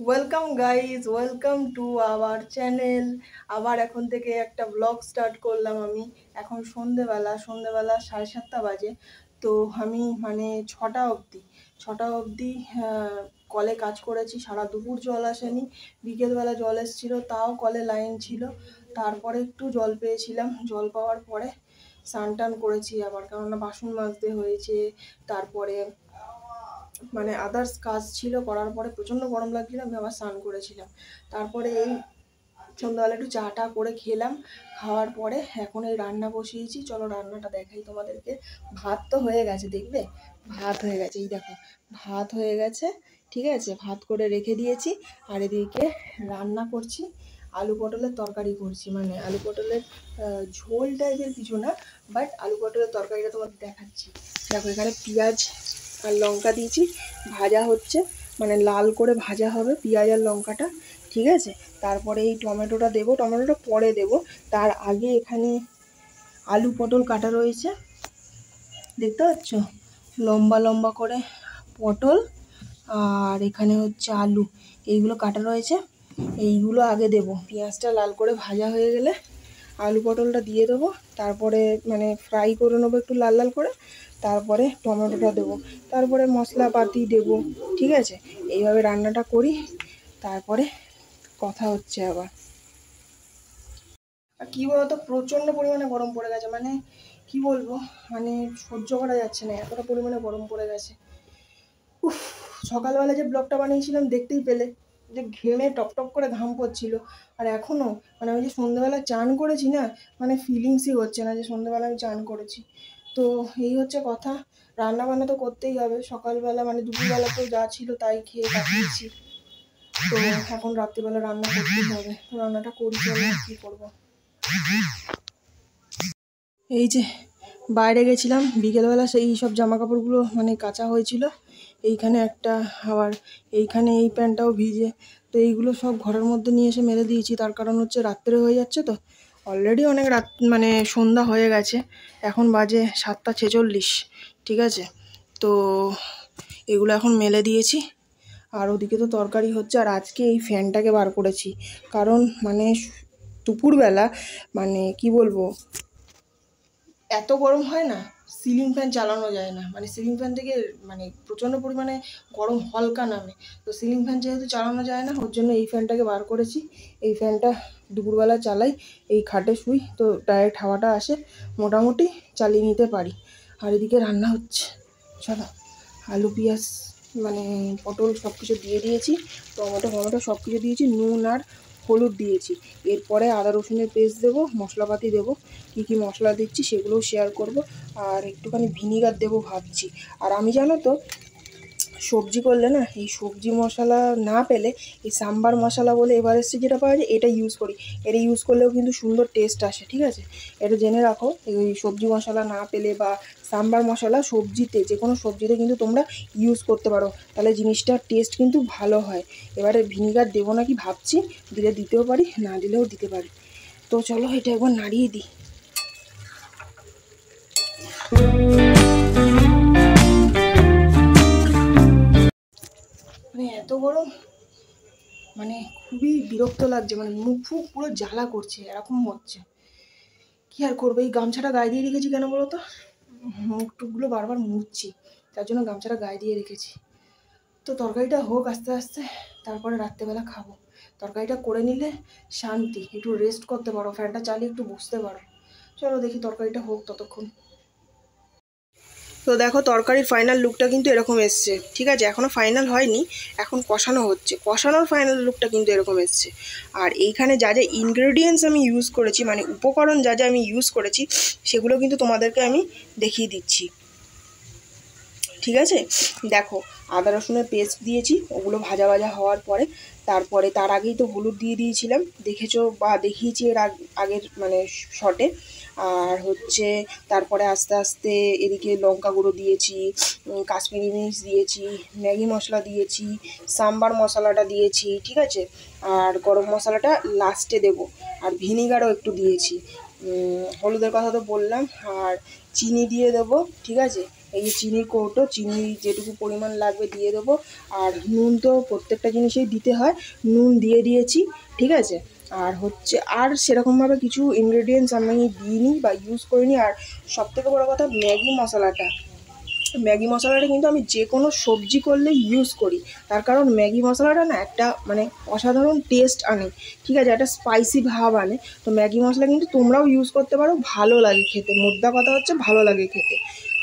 Welcome guys welcome to our channel আবার এখন থেকে একটা ব্লগ স্টার্ট করলাম আমি। এখন সন্ধেবেলা সন্ধেবেলা সাড়ে সাতটা বাজে। তো আমি মানে ছটা অবধি ছটা অবধি কলে কাজ করেছি। সারা দুপুর জল আসেনি। বিকেলবেলা জল এসেছিল, তাও কলে লাইন ছিল। তারপরে একটু জল পেয়েছিলাম। জল পাওয়ার পরে স্নান টান করেছি আবার। কেননা বাসন মাজতে হয়েছে। তারপরে মানে আদার্স কাজ ছিল, করার পরে প্রচণ্ড গরম লাগছিল, আমি আবার স্নান করেছিলাম। তারপরে এই সন্ধ্যাবেলা একটু চা টা করে খেলাম, খাওয়ার পরে এখন এই রান্না বসিয়েছি। চলো রান্নাটা দেখাই তোমাদেরকে। ভাত তো হয়ে গেছে, দেখবে? ভাত হয়ে গেছে, এই দেখো, ভাত হয়ে গেছে, ঠিক আছে? ভাত করে রেখে দিয়েছি। আর এদিকে রান্না করছি, আলু পটলের তরকারি করছি। মানে আলু পটলের ঝোল টাইপের কিছু না বাট আলু পটলের তরকারিটা তোমাদের দেখাচ্ছি। দেখো, এখানে পেঁয়াজ আর লঙ্কা দিয়েছি। ভাজা হচ্ছে মানে লাল করে ভাজা হবে পেঁয়াজ আর লঙ্কাটা, ঠিক আছে? তারপরে এই টমেটোটা দেবো, টমেটোটা পরে দেবো। তার আগে এখানে আলু পটল কাটা রয়েছে। দেখতে পাচ্ছ? লম্বা লম্বা করে পটল আর এখানে হচ্ছে আলু। এইগুলো কাটা রয়েছে। এইগুলো আগে দেবো। পেঁয়াজটা লাল করে ভাজা হয়ে গেলে আলু পটলটা দিয়ে দেবো, তারপরে মানে ফ্রাই করে নেব একটু লাল লাল করে, তারপরে টমেটোটা দেবো, তারপরে মশলাপাতি দেবো, ঠিক আছে? এইভাবে রান্নাটা করি, তারপরে কথা হচ্ছে আবার। আর কী বলতো, প্রচণ্ড পরিমাণে গরম পড়ে গেছে মানে কি বলব মানে সহ্য করা যাচ্ছে না, এতটা পরিমাণে গরম পড়ে গেছে। উফ, সকালবেলা যে ব্লগটা বানিয়েছিলাম, দেখতেই পেলে। যে ঘেমে টপ টপ করে ঘাম পড়ছিল। আর এখনও মানে আমি যে সন্ধ্যেবেলা চান করেছি না মানে ফিলিংসই হচ্ছে না যে সন্ধ্যেবেলা আমি চান করেছি। তো এই হচ্ছে কথা রান্না বান্না তো করতেই হবে। সকালবেলা মানে দুপুরবেলাতেও যা ছিল তাই খেয়ে কাটিয়েছি। তো এখন রাত্রিবেলা রান্না করতেই হবে। রান্নাটা করি, চলো কী করব। এই যে বাইরে গেছিলাম, বিকেলবেলা সেই সব জামা কাপড়গুলো মানে কাঁচা হয়েছিল। এইখানে একটা আবার এইখানে এই প্যান্টটাও ভিজে। তো এইগুলো সব ঘরের মধ্যে নিয়ে এসে মেরে দিয়েছি। তার কারণ হচ্ছে রাত্রে হয়ে যাচ্ছে তো। অলরেডি অনেক রাত মানে সন্ধ্যা হয়ে গেছে। এখন বাজে সাতটা ছেচল্লিশ, ঠিক আছে? তো এগুলো এখন মেলে দিয়েছি। আর ওদিকে তো তরকারি হচ্ছে। আর আজকে এই ফ্যানটাকে বার করেছি। কারণ মানে দুপুরবেলা মানে কি বলব? এত গরম হয় না সিলিং ফ্যান চালানো যায় না। মানে সিলিং ফ্যান থেকে মানে প্রচণ্ড পরিমাণে গরম হলকা নামে। তো সিলিং ফ্যান যেহেতু চালানো যায় না, ওর জন্য এই ফ্যানটাকে বার করেছি। এই ফ্যানটা দুপুরবেলা চালাই, এই খাটে শুই, তো ডাইরেক্ট হাওয়াটা আসে। মোটামুটি চালিয়ে নিতে পারি। আর এদিকে রান্না হচ্ছে। চলো, আলু, পেঁয়াজ মানে পটল সব কিছু দিয়ে দিয়েছি। টমেটো টমেটো সব কিছু দিয়েছি, নুন আর হলুদ দিয়েছি। এরপরে আদা রসুনের পেস্ট দেবো, মশলাপাতি দেবো। কী কী মশলা দিচ্ছি সেগুলোও শেয়ার করব। আর একটুখানি ভিনিগার দেবো ভাবছি। আর আমি জানো তো সবজি করলে না, এই সবজি মশলা না পেলে, এই সাম্বার মশলা বলে এবার এসছে যেটা পাওয়া যায়, এটা ইউজ করি। এটা ইউজ করলেও কিন্তু সুন্দর টেস্ট আসে, ঠিক আছে? এটা জেনে রাখো, এই সবজি মশলা না পেলে বা সাম্বার মশলা সবজিতে যে কোনো সবজিতে কিন্তু তোমরা ইউজ করতে পারো। তাহলে জিনিসটার টেস্ট কিন্তু ভালো হয়। এবারে ভিনিগার দেবো নাকি ভাবছি, দিলে দিতেও পারি, না দিলেও দিতে পারি। তো চলো এটা একবার নাড়িয়ে দিই। মানে খুবই বিরক্ত লাগছে মানে মুখ ফুক পুরো জ্বালা করছে, এরকম হচ্ছে। কি আর করব, এই গামছাটা গায়ে দিয়ে রেখেছি কেন বলো তো? মুখ টুকগুলো বারবার মুছছি, তার জন্য গামছাটা গায়ে দিয়ে রেখেছি। তো তরকারিটা হোক আস্তে আস্তে, তারপরে রাত্রেবেলা খাব। তরকারিটা করে নিলে শান্তি, একটু রেস্ট করতে পারো, ফ্যানটা চালিয়ে একটু বসতে পারো। চলো দেখি তরকারিটা হোক ততক্ষণ। তো দেখো তরকারির ফাইনাল লুকটা কিন্তু এরকম এসছে। ঠিক আছে এখনও ফাইনাল হয়নি, এখন কষানো হচ্ছে। কষানোর ফাইনাল লুকটা কিন্তু এরকম এসছে। আর এইখানে যা যা ইনগ্রেডিয়েন্টস আমি ইউজ করেছি মানে উপকরণ যা যা আমি ইউজ করেছি, সেগুলো কিন্তু তোমাদেরকে আমি দেখিয়ে দিচ্ছি। ঠিক আছে? দেখো, আদা রসুনের পেস্ট দিয়েছি, ওগুলো ভাজা ভাজা হওয়ার পরে তারপরে তার আগেই তো হলুদ দিয়ে দিয়েছিলাম। দেখেছ বা দেখিয়েছি এর আগ- আগের মানে শটে। আর হচ্ছে তারপরে আস্তে আস্তে এদিকে লঙ্কা গুঁড়ো দিয়েছি কাশ্মীরি মির্চ দিয়েছি, ম্যাগি মশলা দিয়েছি, সাম্বার মশলাটা দিয়েছি, ঠিক আছে? আর গরম মশলাটা লাস্টে দেব। আর ভিনিগারও একটু দিয়েছি। হলুদের কথা তো বললাম। আর চিনি দিয়ে দেবো, ঠিক আছে? এই যে চিনির কৌটো, চিনি যেটুকু পরিমাণ লাগবে দিয়ে দেবো। আর নুন তো প্রত্যেকটা জিনিসেই দিতে হয়। নুন দিয়ে দিয়েছি, ঠিক আছে? আর হচ্ছে, আর সেরকমভাবে কিছু ইনগ্রেডিয়েন্টস আমি দিইনি বা ইউজ করিনি। আর সবথেকে বড় কথা, ম্যাগি মশলাটা। ম্যাগি মশলাটা কিন্তু আমি যে কোনো সবজি করলে ইউজ করি। তার কারণ ম্যাগি মশলাটা না একটা মানে অসাধারণ টেস্ট আনে, ঠিক আছে? একটা স্পাইসি ভাব আনে। তো ম্যাগি মশলা কিন্তু তোমরাও ইউজ করতে পারো, ভালো লাগে খেতে। মোদ্দা কথা হচ্ছে, ভালো লাগে খেতে।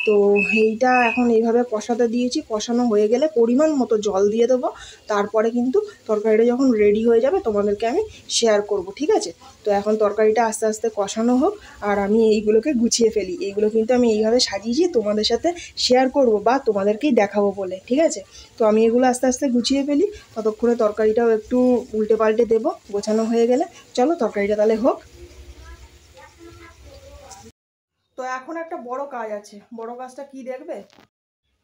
তো এইটা এখন এইভাবে কষাতে দিয়েছি কষানো হয়ে গেলে পরিমাণ মতো জল দিয়ে দেবো। তারপরে কিন্তু তরকারিটা যখন রেডি হয়ে যাবে তোমাদেরকে আমি শেয়ার করব, ঠিক আছে? তো এখন তরকারিটা আস্তে আস্তে কষানো হোক আর আমি এইগুলোকে গুছিয়ে ফেলি। এইগুলো কিন্তু আমি এইভাবে সাজিয়েছি, তোমাদের সাথে শেয়ার করব বা তোমাদেরকেই দেখাবো বলে, ঠিক আছে? তো আমি এগুলো আস্তে আস্তে গুছিয়ে ফেলি, ততক্ষণে তরকারিটাও একটু উল্টে পাল্টে দেবো, গোছানো হয়ে গেলে। চলো তরকারিটা তাহলে হোক। তো এখন একটা বড় কাজ আছে। বড় কাজটা কি দেখবে?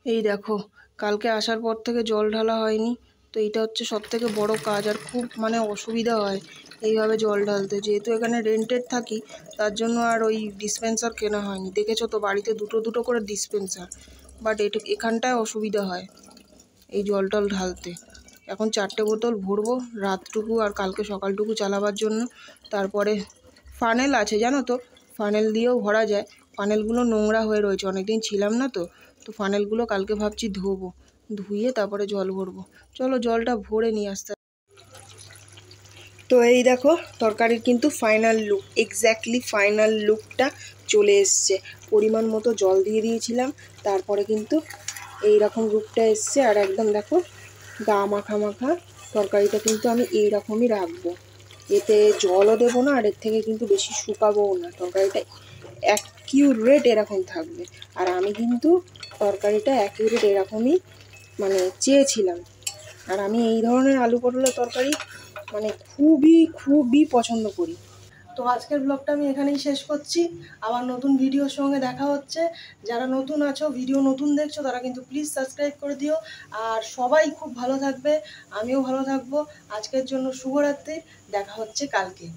এই দেখো, কালকে আসার পর থেকে জল ঢালা হয়নি, তো এইটা হচ্ছে সব থেকে বড় কাজ আর খুব মানে অসুবিধা হয় এইভাবে জল ঢালতে। যেহেতু এখানে রেন্টেড থাকি, তার জন্য আর ওই ডিসপেন্সার কেনা হয়নি। দেখেছ তো, বাড়িতে দুটো দুটো করে ডিসপেন্সার বাট এটা, এখানটায় অসুবিধা হয় এই জল টল ঢালতে। এখন চারটে বোতল ভরবো রাতটুকু আর কালকে সকালটুকু চালাবার জন্য। তারপরে ফানেল আছে, জানো তো? ফানেল দিয়েও ভরা যায়। ফানেলগুলো নোংরা হয়ে রয়েছে। অনেকদিন ছিলাম না তো তো ফানেলগুলো কালকে ভাবছি ধোবো। ধুয়ে তারপরে জল ভরবো। চলো জলটা ভরে নিয়ে আসতে। তো এই দেখো, তরকারির কিন্তু ফাইনাল লুক এক্স্যাক্টলি ফাইনাল লুকটা চলে এসছে। পরিমাণ মতো জল দিয়ে দিয়েছিলাম, তারপরে কিন্তু এই রকম লুকটা এসছে। আর একদম দেখো, গা মাখা মাখা তরকারিটা কিন্তু আমি এই রকমই রাখব। এতে জলও দেবো না, আর এর থেকে কিন্তু বেশি শুকাবোও না। তরকারিটা অ্যাকিউরেট এরকম থাকবে। আর আমি কিন্তু তরকারিটা অ্যাকিউরেট এরকমই মানে চেয়েছিলাম। আর আমি এই ধরনের আলু পটলের তরকারি মানে খুবই খুবই পছন্দ করি। তো আজকের ব্লগটা আমি এখানেই শেষ করছি। আবার নতুন ভিডিওর সঙ্গে দেখা হচ্ছে। যারা নতুন আছো ভিডিও নতুন দেখছ, তারা কিন্তু প্লিজ সাবস্ক্রাইব করে দিও। আর সবাই খুব ভালো থাকবে, আমিও ভালো থাকব। আজকের জন্য শুভরাত্রি, দেখা হচ্ছে কালকে।